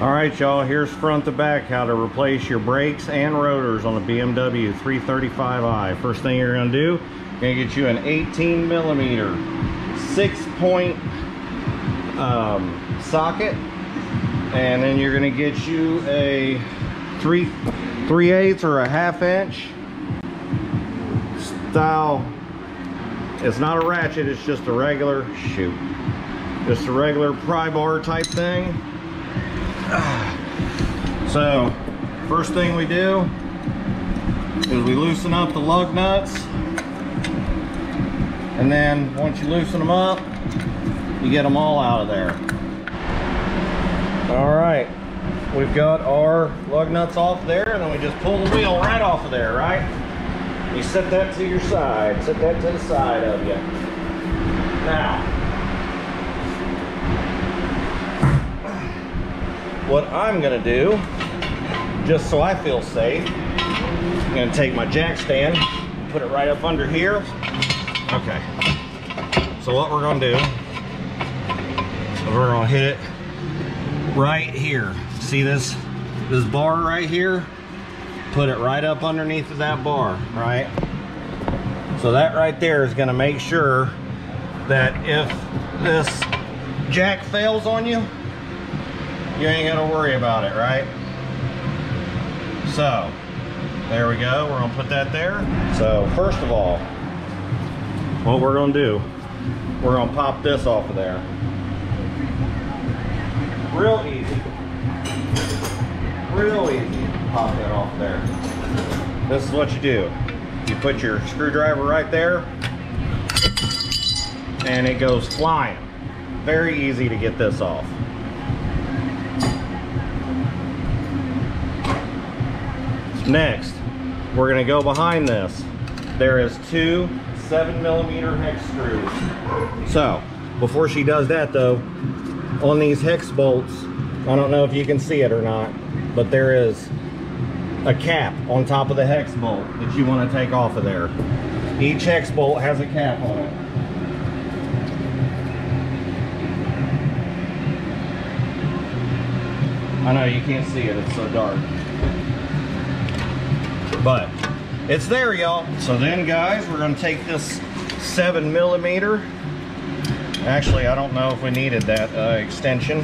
All right, y'all, here's front to back how to replace your brakes and rotors on a BMW 335i. First thing you're gonna do, gonna get you an 18 millimeter six point um, socket. And then you're gonna get you a three, three eighths or a half inch style. It's not a ratchet, it's just a regular, shoot, just a regular pry bar type thing. So, first thing we do is we loosen up the lug nuts. And then once you loosen them up, you get them all out of there. All right, we've got our lug nuts off there and then we just pull the wheel right off of there, right? You set that to your side, set that to the side of you. Now, what I'm gonna do, just so I feel safe, I'm gonna take my jack stand, put it right up under here. Okay. So what we're gonna do, is we're gonna hit it right here. See this, this bar right here? Put it right up underneath of that bar, right? So that right there is gonna make sure that if this jack fails on you, you ain't gonna worry about it, right? So, there we go. We're gonna put that there. So, first of all, what we're gonna do, we're gonna pop this off of there. Real easy. Real easy. Pop that off there. This is what you do. You put your screwdriver right there, and it goes flying. Very easy to get this off. Next, we're gonna go behind this. There is two seven millimeter hex screws. So, before she does that though, on these hex bolts, I don't know if you can see it or not, but there is a cap on top of the hex bolt that you want to take off of there. Each hex bolt has a cap on it. I know you can't see it, it's so dark. But it's there, y'all. So then, guys, we're gonna take this seven millimeter. Actually, I don't know if we needed that uh, extension.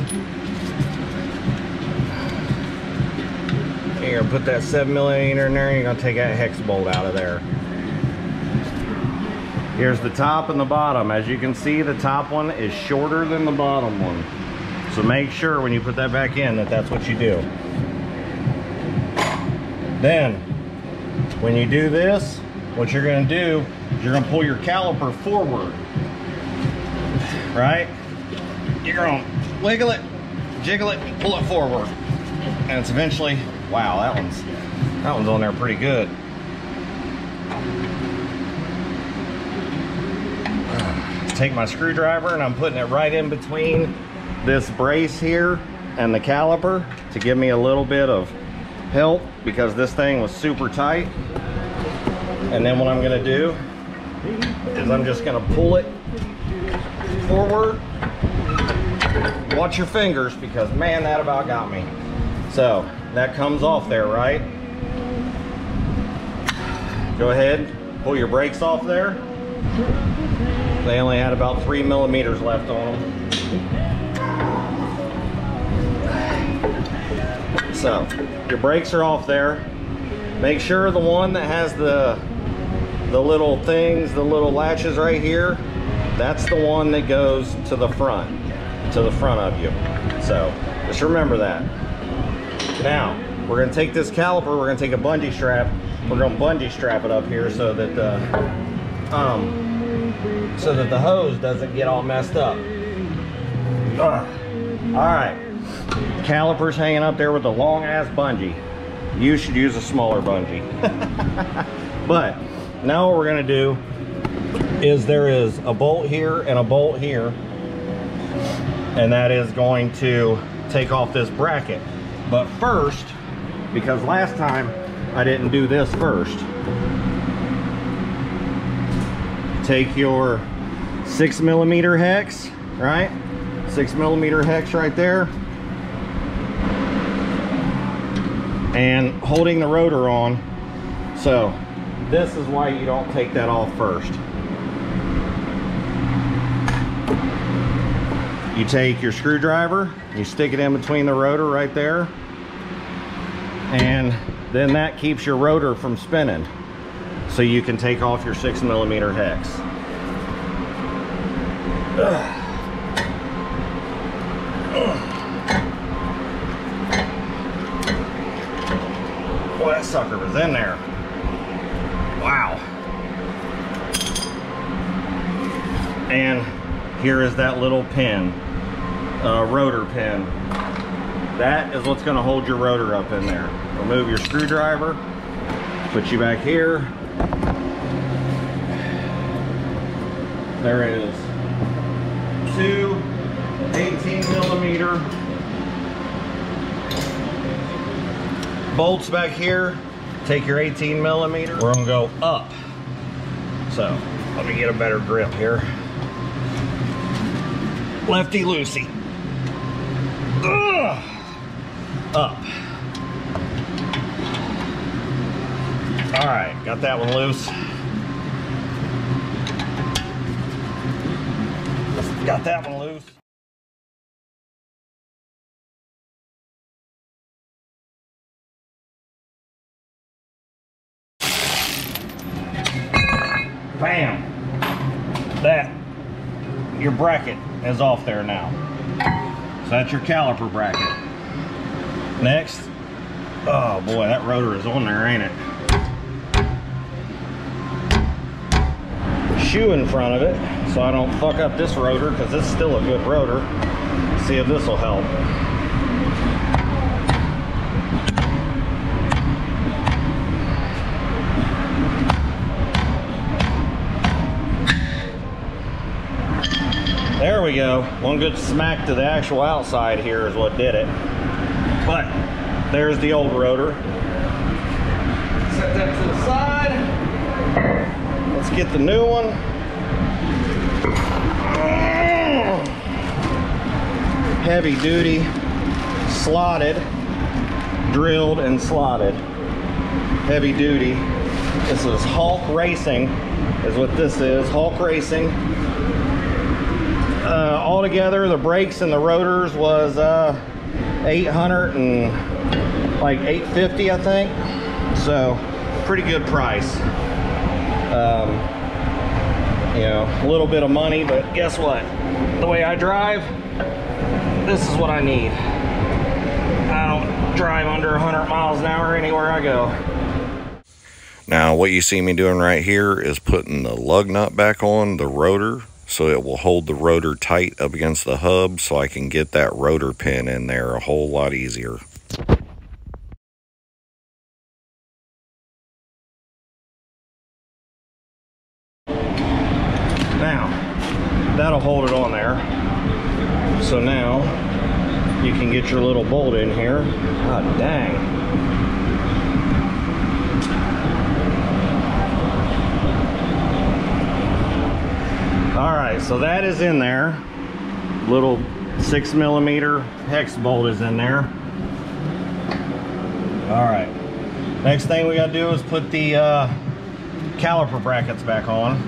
You're gonna put that seven millimeter in there. You're gonna take that hex bolt out of there. Here's the top and the bottom. As you can see, the top one is shorter than the bottom one. So make sure when you put that back in that that's what you do. Then, when you do this, what you're gonna do is you're gonna pull your caliper forward, right? You're gonna wiggle it, jiggle it, pull it forward. And it's eventually, wow, that one's, that one's on there pretty good. Take my screwdriver and I'm putting it right in between this brace here and the caliper to give me a little bit of help because this thing was super tight. And then what I'm gonna do is I'm just gonna pull it forward. Watch your fingers because man, that about got me. So that comes off there, right? Go ahead, pull your brakes off there. They only had about three millimeters left on them. So your brakes are off there. Make sure the one that has the the little things, the little latches right here, that's the one that goes to the front, to the front of you. So just remember that. Now, we're gonna take this caliper, we're gonna take a bungee strap, we're gonna bungee strap it up here so that the, um, so that the hose doesn't get all messed up. Ugh. All right, caliper's hanging up there with a long ass bungee. You should use a smaller bungee. but now what we're gonna do is there is a bolt here and a bolt here and that is going to take off this bracket. But first, because last time I didn't do this first, take your six millimeter hex, right? Six millimeter hex right there. And holding the rotor on. So this is why you don't take that off first. You take your screwdriver, you stick it in between the rotor right there, and then that keeps your rotor from spinning. So you can take off your six millimeter hex. Ugh. Sucker was in there. Wow. And here is that little pin, uh, rotor pin. That is what's gonna hold your rotor up in there. Remove your screwdriver, put you back here. There it is. Two 18 millimeter bolts back here. Take your 18 millimeter. We're gonna go up. So let me get a better grip here. Lefty loosey. Ugh. Up. All right, got that one loose. Got that one loose. Is off there now. So that's your caliper bracket. Next, oh boy, that rotor is on there, ain't it? Shoe in front of it, so I don't fuck up this rotor, because it's still a good rotor. See if this will help. We go. One good smack to the actual outside here is what did it. But there's the old rotor. Set that to the side. Let's get the new one. Heavy duty, slotted, drilled and slotted. Heavy duty. This is Hawk Racing is what this is. Hawk Racing uh, altogether the brakes and the rotors was uh, 800 and like 850 I think. So pretty good price. Um, you know a little bit of money but guess what? The way I drive this is what I need. I don't drive under 100 miles an hour anywhere I go. Now what you see me doing right here is putting the lug nut back on the rotor so it will hold the rotor tight up against the hub so I can get that rotor pin in there a whole lot easier. Now, that'll hold it on there. So now you can get your little bolt in here. God dang. All right, so that is in there. Little six millimeter hex bolt is in there. All right. Next thing we gotta do is put the uh, caliper brackets back on.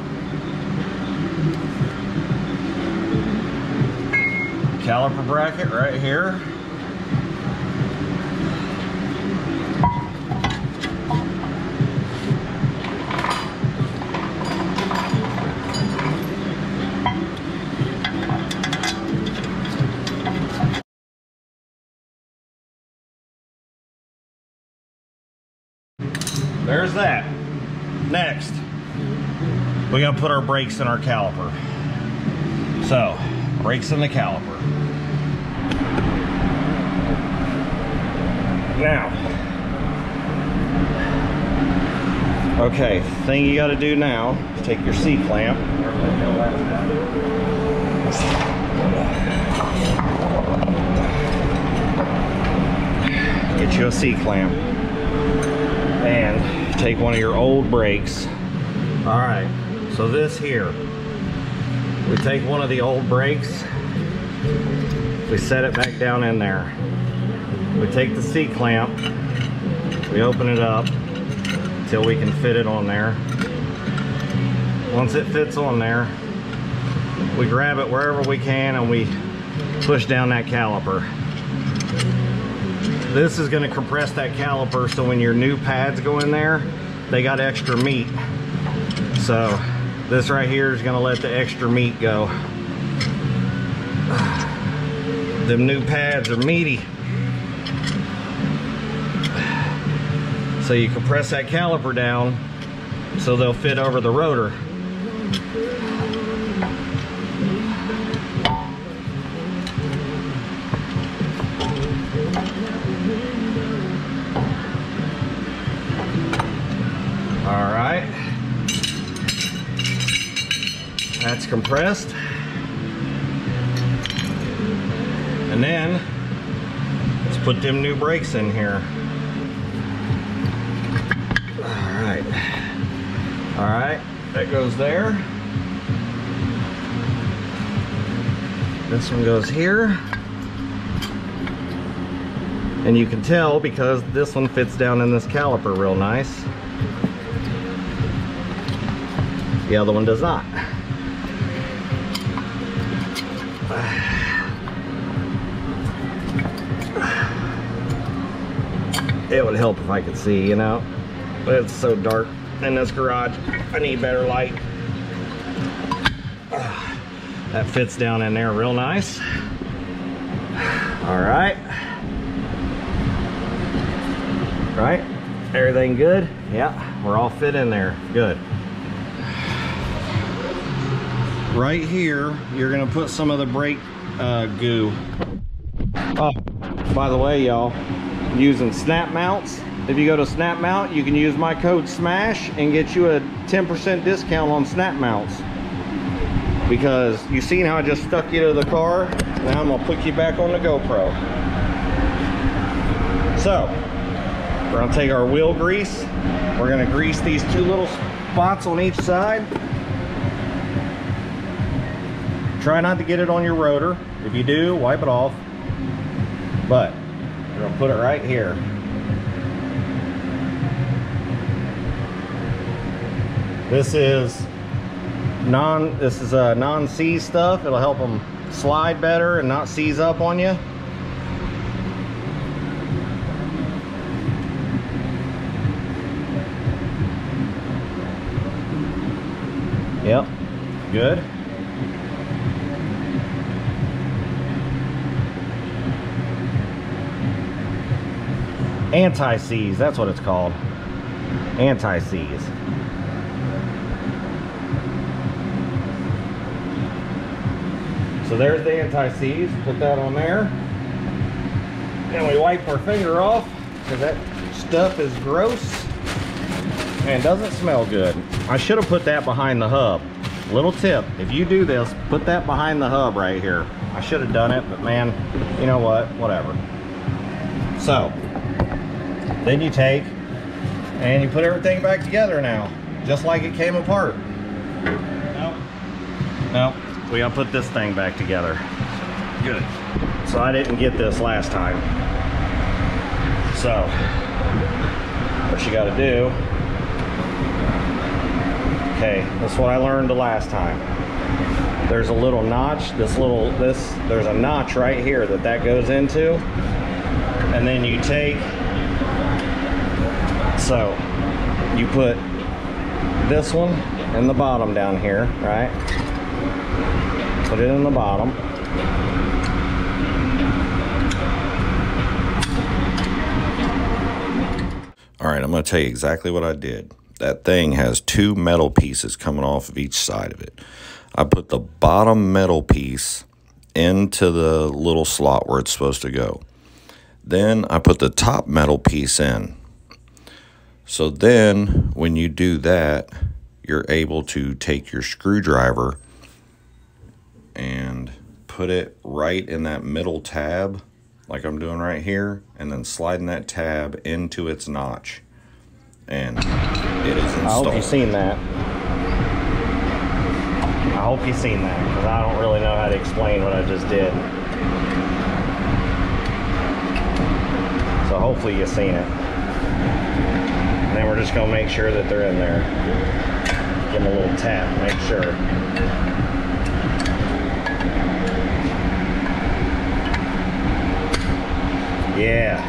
Caliper bracket right here. That. Next, we gotta put our brakes in our caliper. So, brakes in the caliper. Now, okay, thing you gotta do now is take your C-clamp. Get you a C-clamp take one of your old brakes. All right, so this here, we take one of the old brakes, we set it back down in there. We take the C-clamp, We open it up until we can fit it on there. Once it fits on there, we grab it wherever we can and we push down that caliper. This is gonna compress that caliper so when your new pads go in there, they got extra meat. So this right here is gonna let the extra meat go. Them new pads are meaty. So you compress that caliper down so they'll fit over the rotor. All right. That's compressed. And then let's put them new brakes in here. All right. All right, that goes there. This one goes here. And you can tell because this one fits down in this caliper real nice. The other one does not. It would help if I could see, you know, but it's so dark in this garage. I need better light. That fits down in there real nice. All right. Right? Everything good? Yeah, we're all fit in there. Good. Right here, you're gonna put some of the brake uh, goo. Oh, by the way, y'all, using snap mounts. If you go to snap mount, you can use my code SMASH and get you a 10% discount on snap mounts. Because you seen how I just stuck you to the car? Now I'm gonna put you back on the GoPro. So, we're gonna take our wheel grease. We're gonna grease these two little spots on each side. Try not to get it on your rotor. If you do, wipe it off. But we're gonna put it right here. This is non this is a non-seize stuff. It'll help them slide better and not seize up on you. Yep, good. Anti-seize, that's what it's called. Anti-seize. So there's the anti-seize, put that on there. And we wipe our finger off because that stuff is gross and doesn't smell good. I should have put that behind the hub. Little tip, if you do this, put that behind the hub right here. I should have done it, but man, you know what, whatever. So, then you take and you put everything back together now, just like it came apart. Nope. Nope. We gotta put this thing back together. Good. So I didn't get this last time. So, what you gotta do, okay, that's what I learned the last time. There's a little notch, this little, this, there's a notch right here that that goes into. And then you take, so you put this one in the bottom down here, right? Put it in the bottom. All right, I'm going to tell you exactly what I did. That thing has two metal pieces coming off of each side of it. I put the bottom metal piece into the little slot where it's supposed to go. Then I put the top metal piece in. So then when you do that, you're able to take your screwdriver and put it right in that middle tab like I'm doing right here and then sliding that tab into its notch and it is I hope you've seen that. I hope you've seen that because I don't really know how to explain what I just did. So hopefully you've seen it. And then we're just gonna make sure that they're in there. Give them a little tap, make sure. Yeah.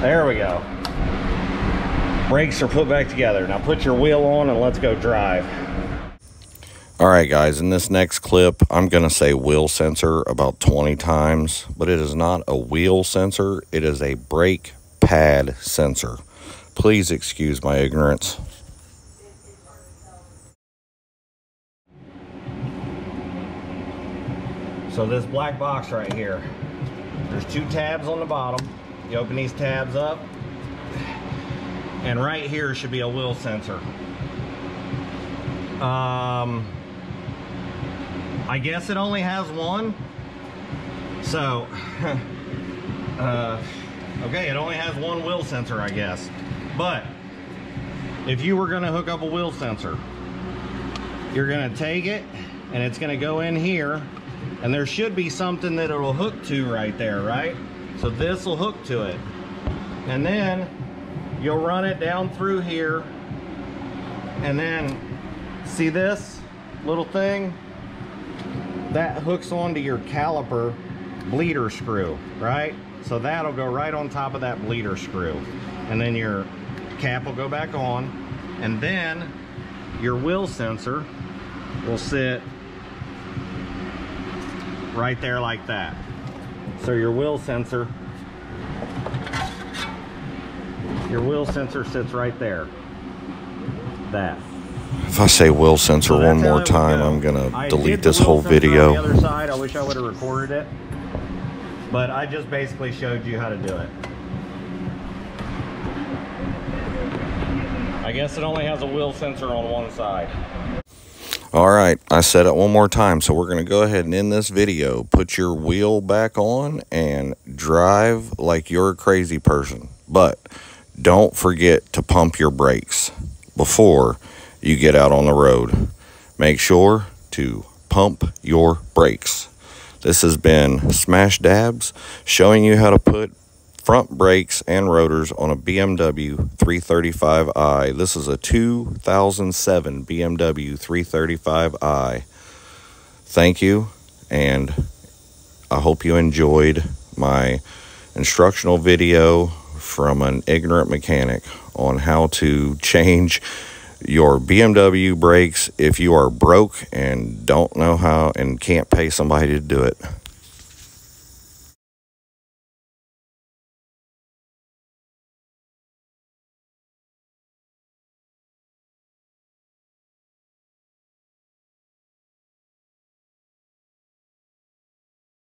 There we go. Brakes are put back together. Now put your wheel on and let's go drive. All right, guys, in this next clip, I'm going to say wheel sensor about 20 times, but it is not a wheel sensor. It is a brake pad sensor. Please excuse my ignorance. So this black box right here, there's two tabs on the bottom. You open these tabs up, and right here should be a wheel sensor. Um, I guess it only has one. So, uh, okay, it only has one wheel sensor, I guess. But if you were gonna hook up a wheel sensor, you're gonna take it and it's gonna go in here and there should be something that it'll hook to right there, right? So this will hook to it. And then you'll run it down through here and then see this little thing? That hooks onto your caliper bleeder screw, right? So that'll go right on top of that bleeder screw. And then your cap will go back on. And then your wheel sensor will sit right there like that. So your wheel sensor, your wheel sensor sits right there. That. If I say wheel sensor So one more time, go. I'm going I to did delete this whole sensor On the video. other side, I wish I would have recorded it. But I just basically showed you how to do it. I guess it only has a wheel sensor on one side. All right, I said it one more time, so we're going to go ahead and end this video. Put your wheel back on and drive like you're a crazy person. But don't forget to pump your brakes before you get out on the road. Make sure to pump your brakes. This has been Smash Dabs showing you how to put front brakes and rotors on a BMW 335i. This is a 2007 BMW 335i. Thank you, and I hope you enjoyed my instructional video from an ignorant mechanic on how to change your BMW brakes if you are broke and don't know how and can't pay somebody to do it.